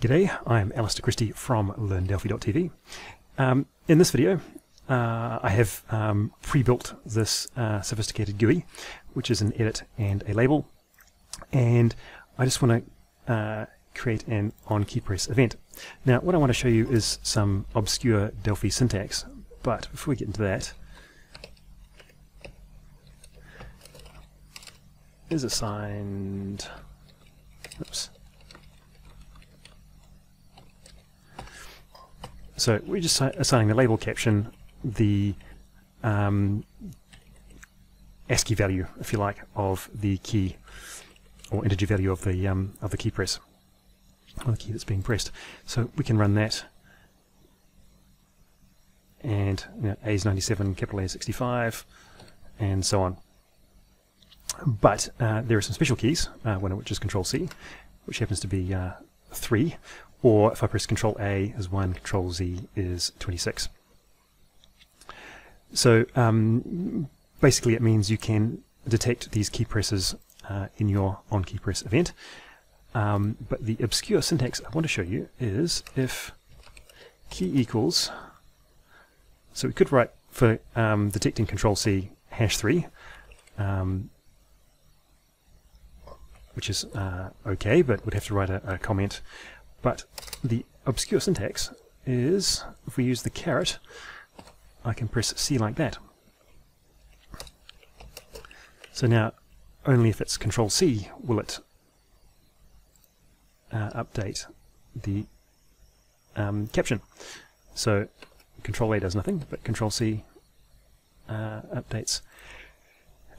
G'day, I'm Alister Christie from LearnDelphi.tv. Um, in this video, uh, I have um, pre-built this uh, sophisticated GUI, which is an edit and a label, and I just want to uh, create an on-keypress event. Now, what I want to show you is some obscure Delphi syntax, but before we get into that, is assigned, oops, So we're just assigning the label caption the um, ASCII value, if you like, of the key or integer value of the um, of the key press, or the key that's being pressed. So we can run that, and you know, A is 97, capital A is 65, and so on. But uh, there are some special keys, uh, one of which is Control C, which happens to be uh, 3, or if I press Control A is 1, Control Z is 26. So um, basically it means you can detect these key presses uh, in your on key press event. Um, but the obscure syntax I want to show you is if key equals, so we could write for um, detecting Control C hash 3, um, which is uh, okay, but we'd have to write a, a comment but the obscure syntax is, if we use the caret, I can press C like that. So now, only if it's Control C will it uh, update the um, caption. So Control A does nothing, but Control C uh, updates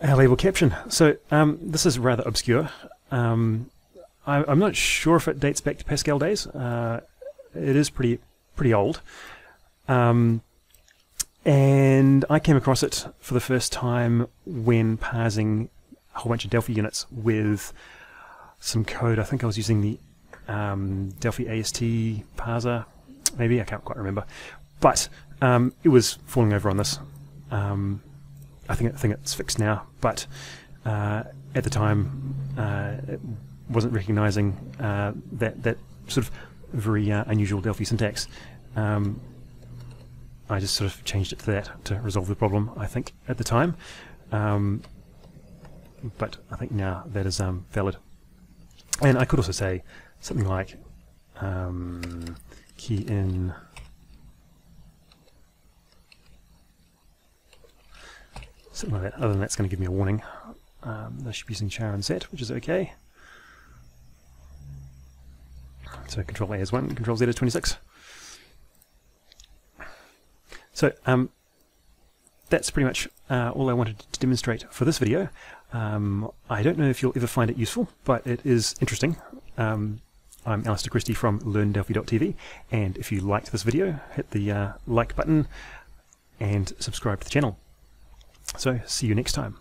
our label caption. So um, this is rather obscure. Um, I, am not sure if it dates back to Pascal days. Uh, it is pretty pretty old. Um, and I came across it for the first time when parsing a whole bunch of Delphi units with some code. I think I was using the um, Delphi AST parser, maybe, I can't quite remember. But um, it was falling over on this. Um, I think I think it's fixed now, but uh, at the time uh, wasn't recognizing uh, that that sort of very uh, unusual Delphi syntax. Um, I just sort of changed it to that to resolve the problem. I think at the time, um, but I think now that is um, valid. And I could also say something like um, key in. Something like that. Other than that's going to give me a warning. Um, I should be using CharInSet, which is okay. So Control A is 1, Control Z is 26. So um, that's pretty much uh, all I wanted to demonstrate for this video. Um, I don't know if you'll ever find it useful, but it is interesting. Um, I'm Alister Christie from LearnDelphi.tv, and if you liked this video, hit the uh, like button and subscribe to the channel. So, see you next time.